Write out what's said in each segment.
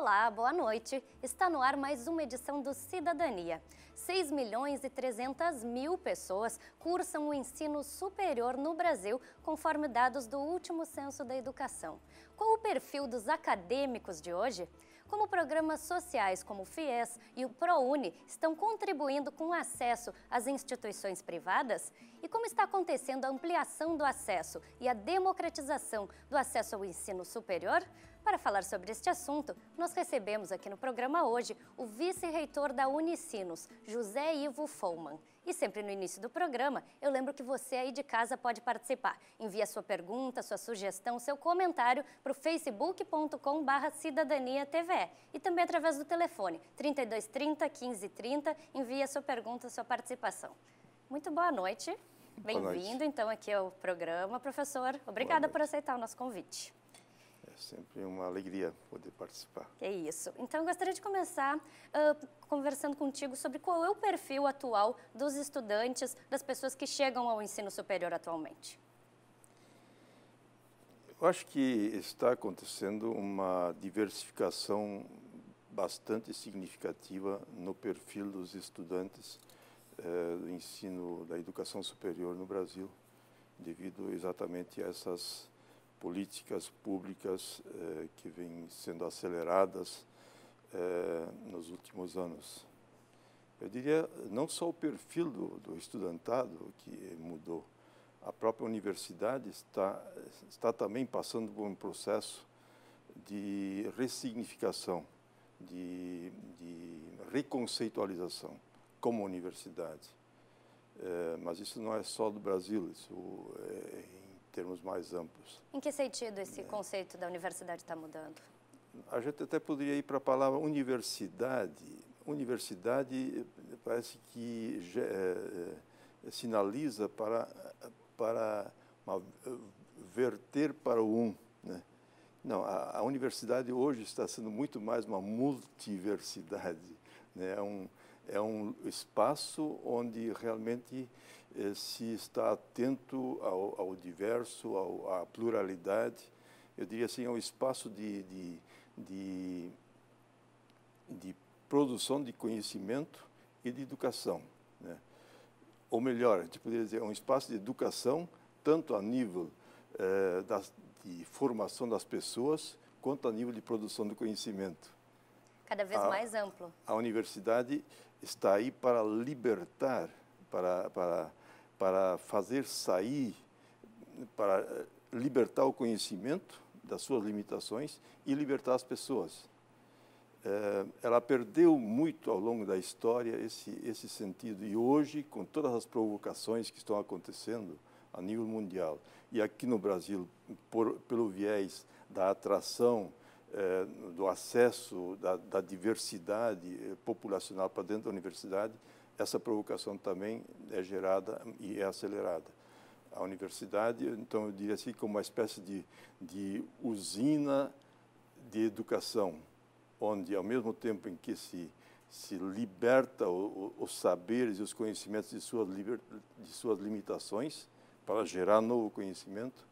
Olá, boa noite. Está no ar mais uma edição do Cidadania. 6 milhões e 300 mil pessoas cursam o ensino superior no Brasil, conforme dados do último censo da educação. Qual o perfil dos acadêmicos de hoje? Como programas sociais como o FIES e o ProUni estão contribuindo com o acesso às instituições privadas? E como está acontecendo a ampliação do acesso e a democratização do acesso ao ensino superior? Para falar sobre este assunto, nós recebemos aqui no programa hoje o vice-reitor da Unicinos, José Ivo Folman. E sempre no início do programa, eu lembro que você aí de casa pode participar. Envie a sua pergunta, sua sugestão, seu comentário para o facebook.com.br cidadania TVE e também através do telefone 3230 1530. Envie a sua pergunta, a sua participação. Muito boa noite. Bem-vindo então aqui ao programa, professor. Obrigada por aceitar o nosso convite. Sempre uma alegria poder participar. É isso. Então, eu gostaria de começar uh, conversando contigo sobre qual é o perfil atual dos estudantes, das pessoas que chegam ao ensino superior atualmente. Eu acho que está acontecendo uma diversificação bastante significativa no perfil dos estudantes eh, do ensino da educação superior no Brasil, devido exatamente a essas políticas públicas eh, que vêm sendo aceleradas eh, nos últimos anos. Eu diria não só o perfil do, do estudantado que mudou, a própria universidade está, está também passando por um processo de ressignificação, de, de reconceitualização como universidade. É, mas isso não é só do Brasil, isso é termos mais amplos. Em que sentido esse é. conceito da universidade está mudando? A gente até poderia ir para a palavra universidade. Universidade parece que é, sinaliza para, para uma, verter para o um. Né? Não, a, a, universidade hoje está sendo muito mais uma multiversidade. Né? É, um, é um espaço onde realmente eh, se está atento ao, ao diverso, ao, à pluralidade. Eu diria assim, um espaço de, de, de, de produção de conhecimento e de educação. Né? Ou melhor, a gente poderia dizer, é um espaço de educação, tanto a nível eh, das, de formação das pessoas, quanto a nível de produção do conhecimento. Cada vez a, mais amplo. A universidade está aí para libertar, para, para para fazer sair, para eh, libertar o conhecimento das suas limitações e libertar as pessoas. É, ela perdeu muito ao longo da história esse, esse sentido e hoje, com todas as provocações que estão acontecendo a nível mundial e aqui no Brasil, por, pelo viés da atração, é, do acesso, da, da diversidade populacional para dentro da universidade, essa provocação também é gerada e é acelerada. A universidade, então, eu diria assim, como uma espécie de, de usina de educação, onde, ao mesmo tempo em que se, se liberta o, o, os saberes e os conhecimentos de suas, liber, de suas limitações, para gerar novo conhecimento,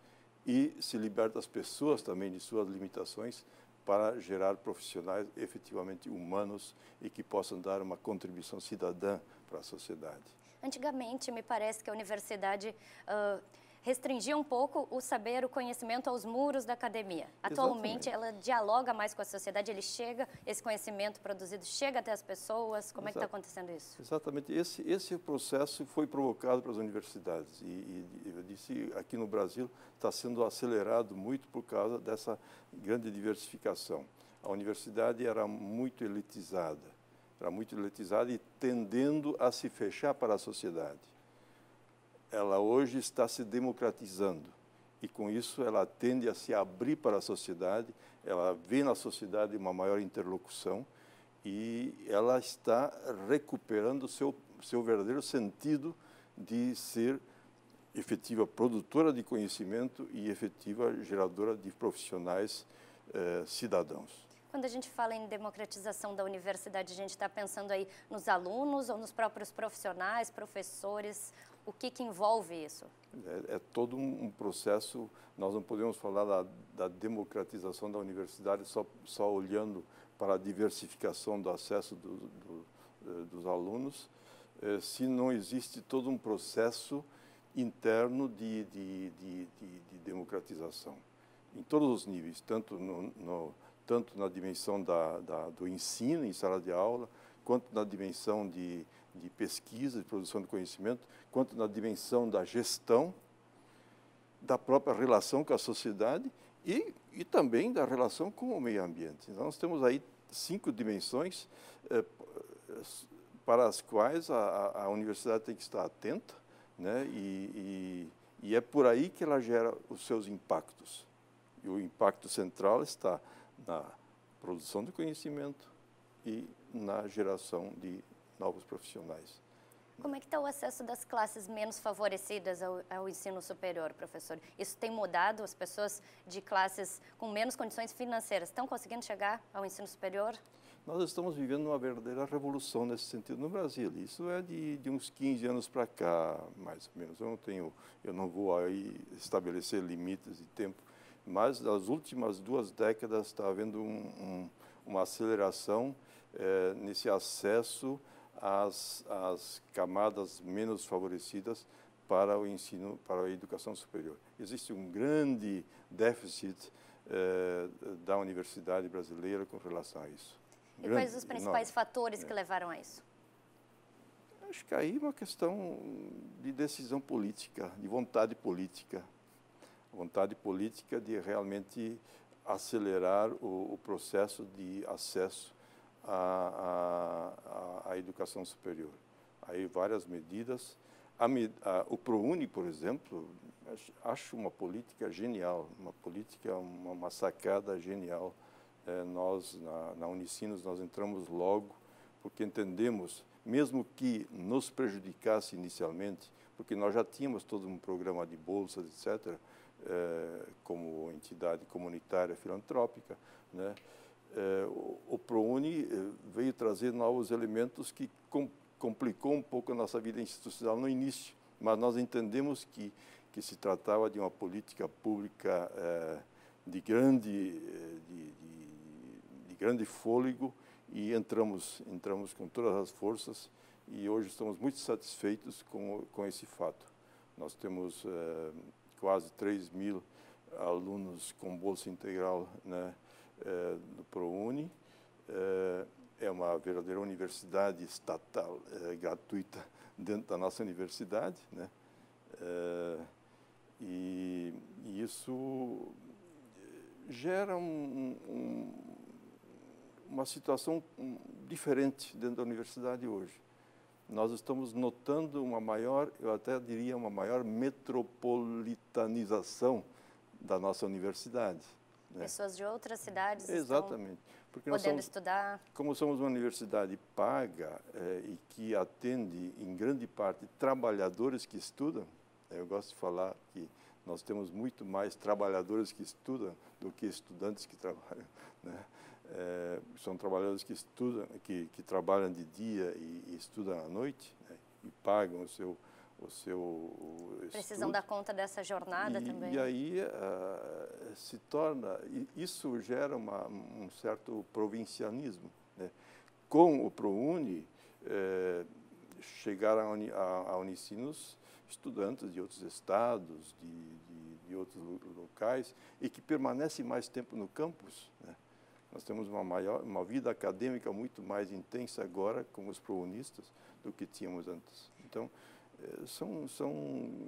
e se liberta as pessoas também de suas limitações para gerar profissionais efetivamente humanos e que possam dar uma contribuição cidadã para a sociedade. Antigamente, me parece que a universidade uh, restringia um pouco o saber, o conhecimento aos muros da academia. Atualmente, Exatamente. ela dialoga mais com a sociedade, ele chega, esse conhecimento produzido chega até as pessoas. Como Exato. é que está acontecendo isso? Exatamente. Esse, esse processo foi provocado pelas universidades. E, e eu disse, aqui no Brasil, está sendo acelerado muito por causa dessa grande diversificação. A universidade era muito elitizada era muito elitizada e tendendo a se fechar para a sociedade. Ela hoje está se democratizando e com isso ela tende a se abrir para a sociedade, ela vê na sociedade uma maior interlocução e ela está recuperando seu, seu verdadeiro sentido de ser efetiva produtora de conhecimento e efetiva geradora de profissionais eh, cidadãos. Quando a gente fala em democratização da universidade, a gente está pensando aí nos alunos ou nos próprios profissionais, professores? O que, que envolve isso? É, é todo um, processo, nós não podemos falar da, da, democratização da universidade só, só olhando para a diversificação do acesso do, do, dos alunos, se não existe todo um processo interno de, de, de, de democratização, em todos os níveis, tanto, no, no, tanto na dimensão da, da, do ensino em sala de aula, quanto na dimensão de, de pesquisa, de produção de conhecimento, quanto na dimensão da gestão, da própria relação com a sociedade e, e também da relação com o meio ambiente. Então, nós temos aí cinco dimensões eh, para as quais a, a, universidade tem que estar atenta, né? E, e, e, é por aí que ela gera os seus impactos. E o impacto central está na produção de conhecimento e na geração de novos profissionais. Como é que está o acesso das classes menos favorecidas ao, ao, ensino superior, professor? Isso tem mudado? As pessoas de classes com menos condições financeiras estão conseguindo chegar ao ensino superior? Nós estamos vivendo uma verdadeira revolução nesse sentido no Brasil. Isso é de, de uns 15 anos para cá, mais ou menos. Eu não tenho, eu não vou aí estabelecer limites de tempo, mas nas últimas duas décadas está havendo um, um, uma aceleração é, nesse acesso às, às camadas menos favorecidas para o ensino, para a educação superior. Existe um grande déficit é, da universidade brasileira com relação a isso. E grande, quais os principais enorme. fatores que é. levaram a isso? Acho que aí é uma questão de decisão política, de vontade política. Vontade política de realmente acelerar o, o processo de acesso à, à, à, educação superior. Aí várias medidas. A, a, o ProUni, por exemplo, acho uma política genial, uma política, uma, uma sacada genial é, nós, na, na Unicinos, nós entramos logo, porque entendemos, mesmo que nos prejudicasse inicialmente, porque nós já tínhamos todo um programa de bolsas, etc., é, como entidade comunitária filantrópica, né? É, o, o ProUni é, veio trazer novos elementos que com, complicou um pouco a nossa vida institucional no início, mas nós entendemos que, que se tratava de uma política pública de grande, é, de, de grande fôlego e entramos, entramos com todas as forças e hoje estamos muito satisfeitos com, com esse fato. Nós temos quase 3 mil alunos com bolsa integral né, é, do ProUni. É, é uma verdadeira universidade estatal gratuita dentro da nossa universidade. Né? E, e, isso gera um, um uma situação diferente dentro da universidade hoje. Nós estamos notando uma maior, eu até diria, uma maior metropolitanização da nossa universidade. Né? Pessoas de outras cidades Exatamente. Porque podendo somos, estudar. Como somos uma universidade paga é, e que atende, em grande parte, trabalhadores que estudam, eu gosto de falar que nós temos muito mais trabalhadores que estudam do que estudantes que trabalham. Né? É, são trabalhadores que estudam, que, que trabalham de dia e, e estudam à noite né, e pagam o seu o seu precisam dar conta dessa jornada e, também e aí uh, se torna isso gera uma, um certo provincianismo né? com o ProUni eh, chegaram a, a Unicinos estudantes de outros estados de, de, de outros locais e que permanecem mais tempo no campus né? Nós temos uma, maior, uma vida acadêmica muito mais intensa agora com os prounistas do que tínhamos antes. Então, eh, são, são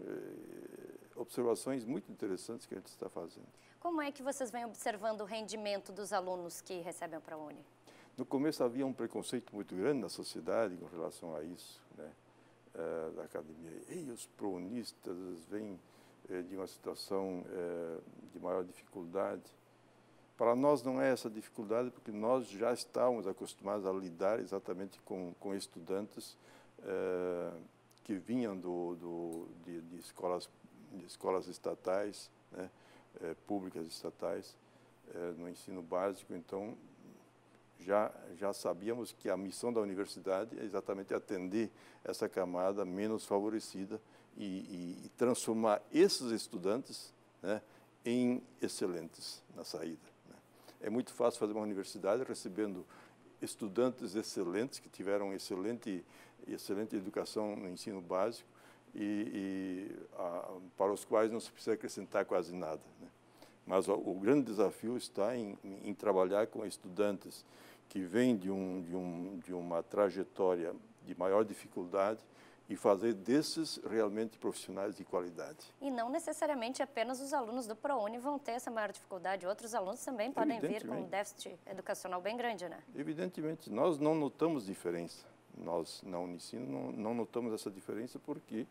eh, observações muito interessantes que a gente está fazendo. Como é que vocês vêm observando o rendimento dos alunos que recebem a ProUni? No começo havia um preconceito muito grande na sociedade com relação a isso, né? Eh, da academia. E os prounistas vêm de uma situação de maior dificuldade. Para nós não é essa dificuldade, porque nós já estávamos acostumados a lidar exatamente com, com estudantes eh, que vinham do, do de, de, escolas, de escolas estatais, né, eh, públicas estatais, eh, no ensino básico. Então, já, já sabíamos que a missão da universidade é exatamente atender essa camada menos favorecida e, e, e transformar esses estudantes né, em excelentes na saída. É muito fácil fazer uma universidade recebendo estudantes excelentes que tiveram excelente excelente educação no ensino básico e, e a, para os quais não se precisa acrescentar quase nada. Né? Mas o, o, grande desafio está em, em, trabalhar com estudantes que vêm de, um, de, um, de uma trajetória de maior dificuldade e fazer desses realmente profissionais de qualidade. E não necessariamente apenas os alunos do ProUni vão ter essa maior dificuldade, outros alunos também podem vir com um déficit educacional bem grande, né? Evidentemente, nós não notamos diferença. Nós, na Unicino, não, não notamos essa diferença porque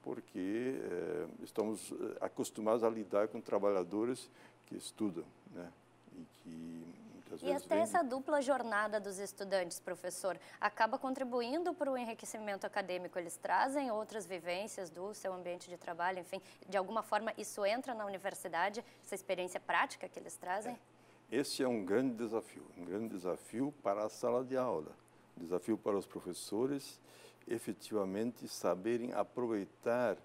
porque é, estamos eh, acostumados a lidar com trabalhadores que estudam, né? E que muitas e até essa dupla jornada dos estudantes, professor, acaba contribuindo para o enriquecimento acadêmico. Eles trazem outras vivências do seu ambiente de trabalho, enfim, de alguma forma isso entra na universidade, essa experiência prática que eles trazem? É. Esse é um grande desafio, um grande desafio para a sala de aula, desafio para os professores efetivamente saberem aproveitar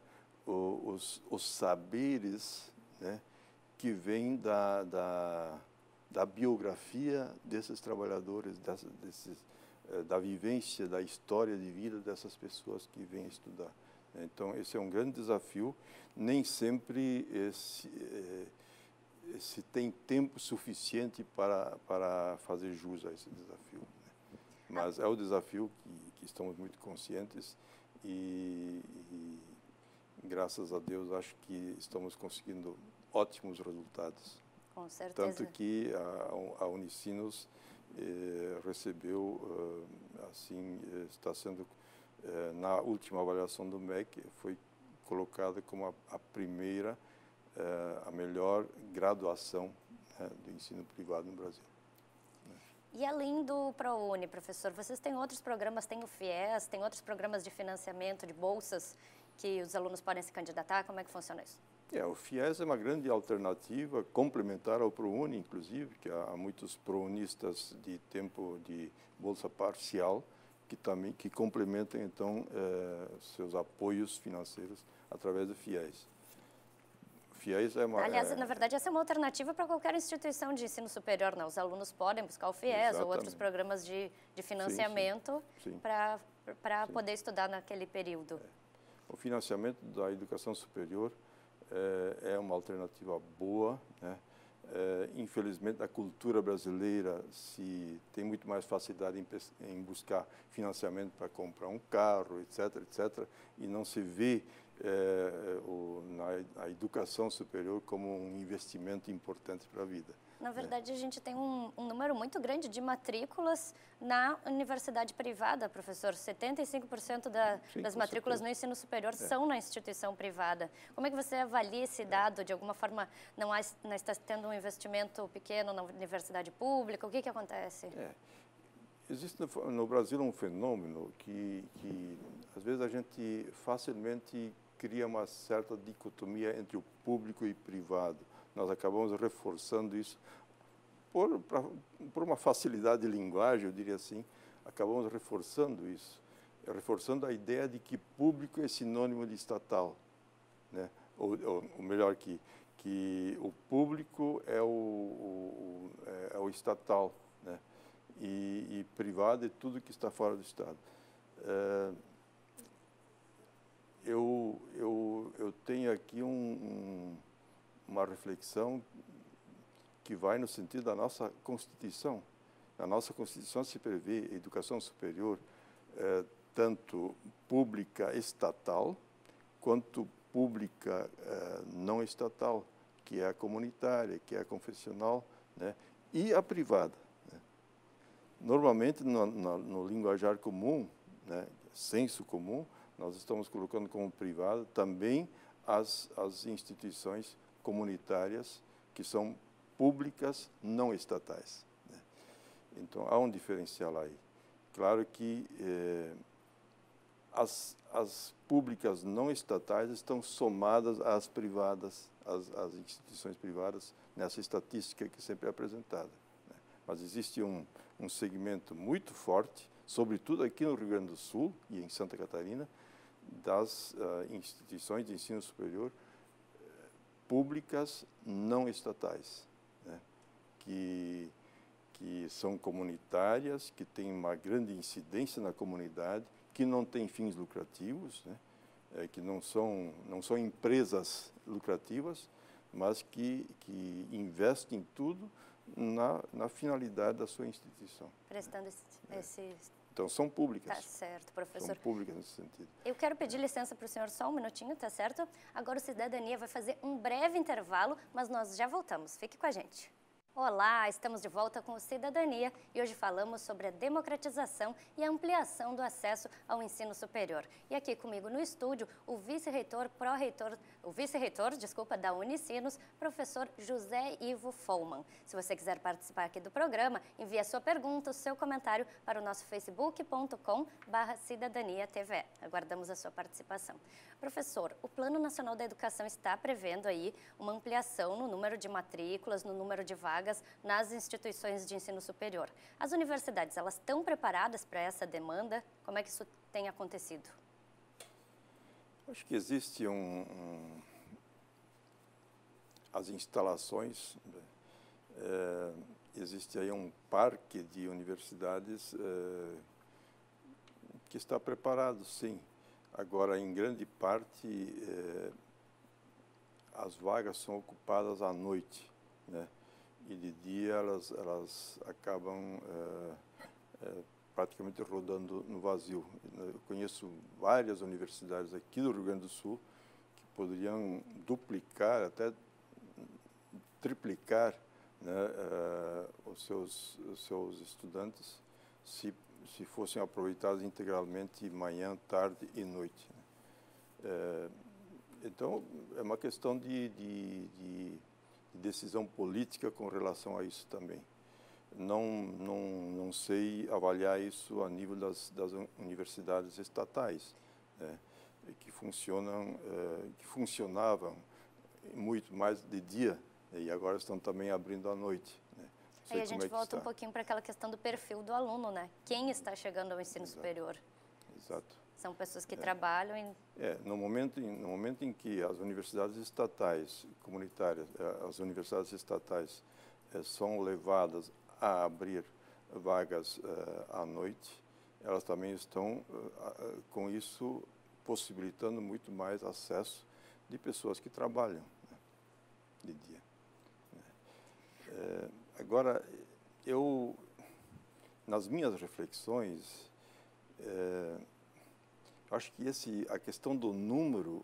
os, os saberes né, que vêm da, da da biografia desses trabalhadores, desses, eh, da vivência, da história de vida dessas pessoas que vêm estudar. Então, esse é um grande desafio. Nem sempre esse, eh, se tem tempo suficiente para, para fazer jus a esse desafio. Né? Mas é o desafio que, que estamos muito conscientes e, e, graças a Deus, acho que estamos conseguindo ótimos resultados. Com certeza. Tanto que a, a Unicinos eh, recebeu, eh, assim, eh, está sendo, eh, na última avaliação do MEC, foi colocada como a, a primeira, eh, a melhor graduação né, do ensino privado no Brasil. E além do ProUni, professor, vocês têm outros programas, tem o FIES, tem outros programas de financiamento, de bolsas que os alunos podem se candidatar? Como é que funciona isso? É, o FIES é uma grande alternativa, complementar ao ProUni, inclusive, que há muitos ProUnistas de tempo de bolsa parcial que também que complementam então eh, seus apoios financeiros através do FIES. O FIES é uma Aliás, é, na verdade, essa é uma alternativa para qualquer instituição de ensino superior, não? Os alunos podem buscar o FIES Exatamente. ou outros programas de, de financiamento para poder estudar naquele período. É. O financiamento da educação superior é, é uma alternativa boa. Né? É, infelizmente, a cultura brasileira se tem muito mais facilidade em, em buscar financiamento para comprar um carro, etc., etc., e não se vê é, o, na a educação superior como um investimento importante para a vida. Na né? verdade, a gente tem um, um, número muito grande de matrículas na universidade privada, professor. 75% da, Sim, das matrículas certeza. no ensino superior é. são na instituição privada. Como é que você avalia esse dado? De alguma forma, não, há, não está tendo um investimento pequeno na universidade pública? O que, que acontece? É. Existe no, no Brasil um fenômeno que, que, às vezes, a gente facilmente cria uma certa dicotomia entre o público e privado. Nós acabamos reforçando isso por, pra, por uma facilidade de linguagem, eu diria assim, acabamos reforçando isso, reforçando a ideia de que público é sinônimo de estatal, né? ou, ou, ou melhor, que, que o público é o, o, é, é o estatal, né? e, e, privado é tudo que está fora do Estado. É, eu, eu, eu tenho aqui um, um, uma reflexão que vai no sentido da nossa Constituição. Na nossa Constituição se prevê educação superior eh, tanto pública estatal quanto pública eh, não estatal, que é a comunitária, que é a confessional, né? e a privada. Né? Normalmente, no, no, no linguajar comum, né? senso comum, nós estamos colocando como privado também as, as instituições comunitárias que são públicas não estatais. Né? Então, há um diferencial aí. Claro que eh, as, as públicas não estatais estão somadas às privadas, às, às instituições privadas, nessa estatística que sempre é apresentada. Né? Mas existe um, um segmento muito forte, sobretudo aqui no Rio Grande do Sul e em Santa Catarina, das uh, instituições de ensino superior públicas não estatais, né? que, que são comunitárias, que têm uma grande incidência na comunidade, que não têm fins lucrativos, né? é, que não são, não são empresas lucrativas, mas que, que investem tudo na, na finalidade da sua instituição. Prestando esse, é. esse então, são públicas. Tá certo, professor. São públicas nesse sentido. Eu quero pedir licença para o senhor só um minutinho, tá certo? Agora o Cidadania vai fazer um breve intervalo, mas nós já voltamos. Fique com a gente. Olá, estamos de volta com o Cidadania e hoje falamos sobre a democratização e a ampliação do acesso ao ensino superior. E aqui comigo no estúdio, o vice-reitor, pró-reitor, o vice-reitor, desculpa, da Unicinos, professor José Ivo Folman. Se você quiser participar aqui do programa, envie a sua pergunta, o seu comentário para o nosso facebook.com barra cidadania TV. Aguardamos a sua participação. Professor, o Plano Nacional da Educação está prevendo aí uma ampliação no número de matrículas, no número de vagas nas instituições de ensino superior. As universidades, elas estão preparadas para essa demanda? Como é que isso tem acontecido? Acho que existe um, um as instalações, né? é, existe aí um parque de universidades é, que está preparado, sim, Agora, em grande parte, é, as vagas são ocupadas à noite, né? E de dia elas, elas acabam é, é, praticamente rodando no vazio. Eu conheço várias universidades aqui do Rio Grande do Sul que poderiam duplicar, até triplicar né, os, seus, os seus estudantes se se fossem aproveitadas integralmente manhã, tarde e noite. Né? Então, é uma questão de, de, de, decisão política com relação a isso também. Não, não, não sei avaliar isso a nível das, das universidades estatais, né? que funcionam, é, que funcionavam muito mais de dia e agora estão também abrindo à noite. Aí a gente é volta um pouquinho para aquela questão do perfil do aluno, né? Quem está chegando ao ensino Exato. superior? Exato. São pessoas que é. trabalham em... É, no momento, em, no momento em que as universidades estatais comunitárias, eh, as universidades estatais é, são levadas a abrir vagas é, à noite, elas também estão, com isso, possibilitando muito mais acesso de pessoas que trabalham né, de dia. É, Agora, eu, nas minhas reflexões, é, acho que esse, a questão do número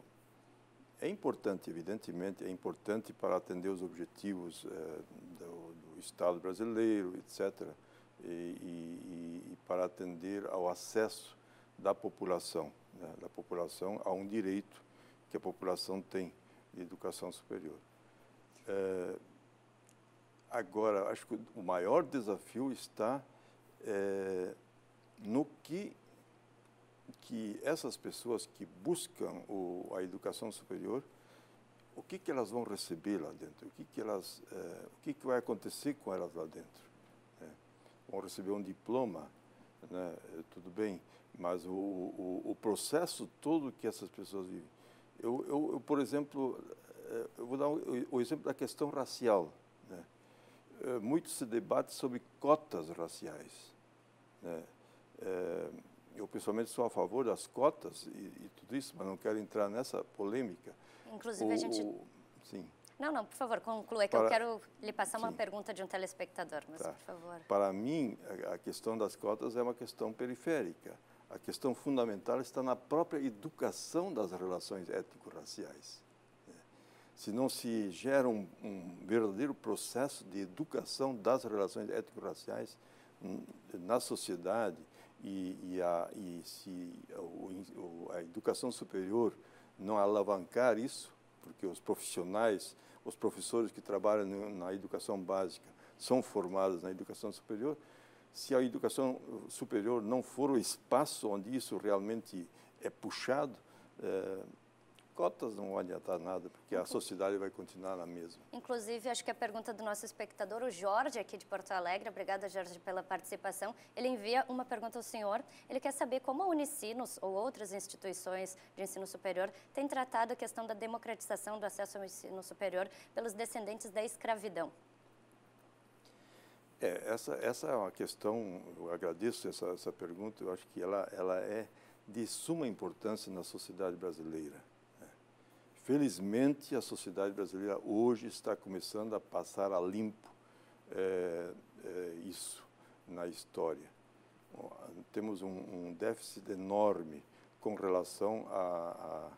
é importante, evidentemente, é importante para atender os objetivos é, do, do, Estado brasileiro, etc., e, e, e, para atender ao acesso da população, né, da população a um direito que a população tem de educação superior. É, Agora, acho que o maior desafio está é, no que, que essas pessoas que buscam o, a educação superior, o que, que elas vão receber lá dentro, o que, que, elas, é, o que, que vai acontecer com elas lá dentro. É, vão receber um diploma, né, tudo bem, mas o, o, o, processo todo que essas pessoas vivem. Eu, eu, eu por exemplo, é, eu vou dar o, o exemplo da questão racial. Né? Eh, muito se debate sobre cotas raciais. Né? É, eu, pessoalmente, sou a favor das cotas e, e, tudo isso, mas não quero entrar nessa polêmica. Inclusive, o, a gente... O, sim. Não, não, por favor, conclua, é que Para... eu quero lhe passar sim. uma pergunta de um telespectador, mas tá. por favor. Para mim, a, a questão das cotas é uma questão periférica. A questão fundamental está na própria educação das relações étnico-raciais se não se gera um, um verdadeiro processo de educação das relações étnico-raciais na sociedade e, e, a, e se o, a educação superior não alavancar isso, porque os profissionais, os professores que trabalham na educação básica são formados na educação superior, se a educação superior não for o espaço onde isso realmente é puxado, é, cotas não vão adiantar nada, porque a sociedade vai continuar na mesma. Inclusive, acho que a pergunta do nosso espectador, o Jorge, aqui de Porto Alegre, obrigada, Jorge, pela participação. Ele envia uma pergunta ao senhor. Ele quer saber como a Unicinos ou outras instituições de ensino superior têm tratado a questão da democratização do acesso ao ensino superior pelos descendentes da escravidão. É, essa, essa é uma questão, eu agradeço essa, essa pergunta, eu acho que ela, ela é de suma importância na sociedade brasileira. Felizmente, a sociedade brasileira hoje está começando a passar a limpo é, é, isso na história. Temos um, um, déficit enorme com relação à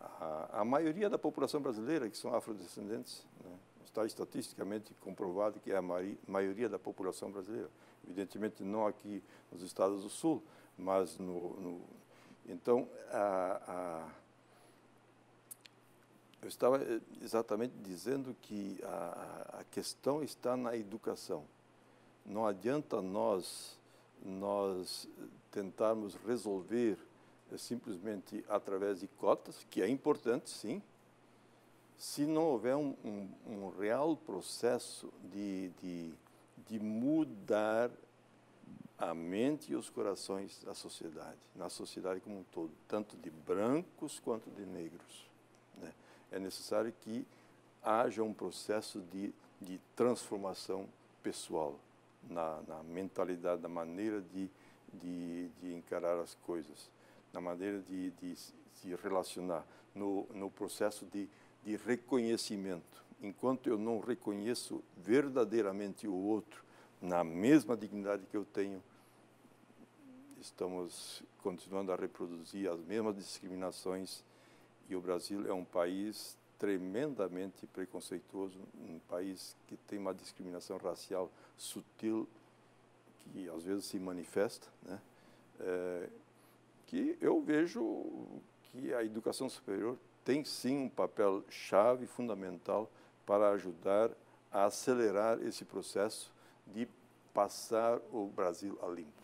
a, a, a, maioria da população brasileira, que são afrodescendentes. Né? Está estatisticamente comprovado que é a maioria da população brasileira. Evidentemente, não aqui nos estados do Sul, mas no. no então, a, eu estava eh, exatamente dizendo que a, a questão está na educação. Não adianta nós nós tentarmos resolver simplesmente através de cotas, que é importante, sim, se não houver um, um, um real processo de, de, de, mudar a mente e os corações da sociedade, na sociedade como um todo, tanto de brancos quanto de negros. É necessário que haja um processo de, de transformação pessoal na, na mentalidade, na maneira de, de, de, encarar as coisas, na maneira de, de se relacionar, no, no processo de, de reconhecimento. Enquanto eu não reconheço verdadeiramente o outro na mesma dignidade que eu tenho, estamos continuando a reproduzir as mesmas discriminações e o Brasil é um país tremendamente preconceituoso, um país que tem uma discriminação racial sutil, que às vezes se manifesta, né? É, que eu vejo que a educação superior tem sim um papel chave, fundamental, para ajudar a acelerar esse processo de passar o Brasil a limpo.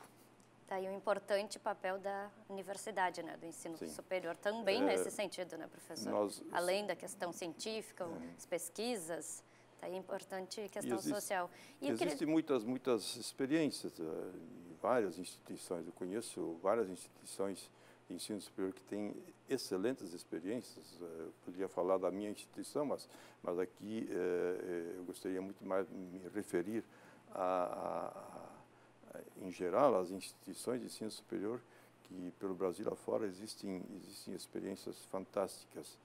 Daí tá o importante papel da universidade, né, do ensino Sim. superior, também é, nesse sentido, né, professor? Nós, Além da questão científica, é. as pesquisas, daí tá a importante questão existe, social. E Existem queria... muitas, muitas experiências uh, em várias instituições. Eu conheço várias instituições de ensino superior que têm excelentes experiências. Uh, eu poderia falar da minha instituição, mas, mas aqui uh, eu gostaria muito mais de me referir a, a em geral, as instituições de ensino superior que pelo Brasil afora existem, existem experiências fantásticas,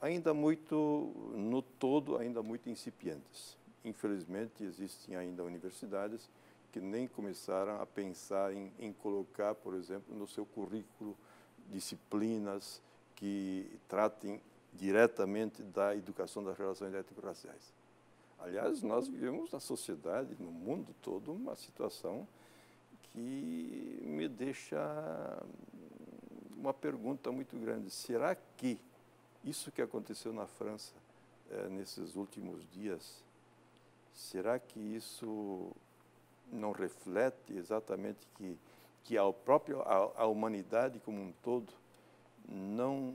ainda muito, no todo, ainda muito incipientes. Infelizmente, existem ainda universidades que nem começaram a pensar em, em colocar, por exemplo, no seu currículo disciplinas que tratem diretamente da educação das relações étnico-raciais. Aliás, nós vivemos na sociedade, no mundo todo, uma situação que me deixa uma pergunta muito grande. Será que isso que aconteceu na França é, nesses últimos dias, será que isso não reflete exatamente que, que a, própria, a, a humanidade como um todo não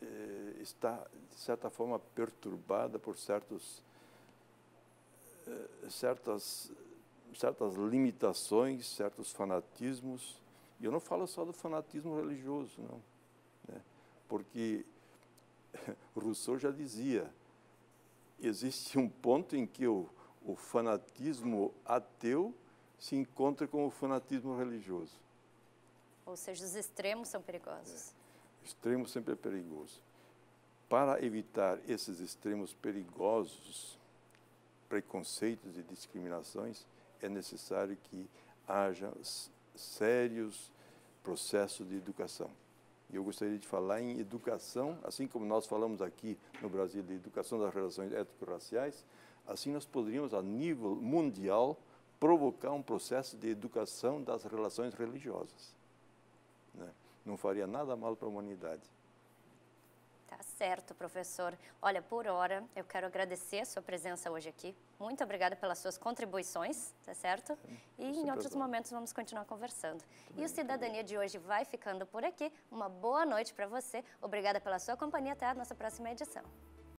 é, está, de certa forma, perturbada por certos, é, certas certas limitações, certos fanatismos. E eu não falo só do fanatismo religioso, não. Né? Porque Rousseau já dizia, existe um ponto em que o, o fanatismo ateu se encontra com o fanatismo religioso. Ou seja, os extremos são perigosos. É. Extremo sempre é perigoso. Para evitar esses extremos perigosos, preconceitos e discriminações, é necessário que haja sérios processos de educação. E eu gostaria de falar em educação, assim como nós falamos aqui no Brasil de educação das relações étnico-raciais, assim nós poderíamos, a nível mundial, provocar um processo de educação das relações religiosas. Né? Não faria nada mal para a humanidade. Tá certo, professor. Olha, por hora, eu quero agradecer a sua presença hoje aqui. Muito obrigada pelas suas contribuições, tá certo? E em outros momentos vamos continuar conversando. e o Cidadania de hoje vai ficando por aqui. Uma boa noite para você. Obrigada pela sua companhia. Até a nossa próxima edição.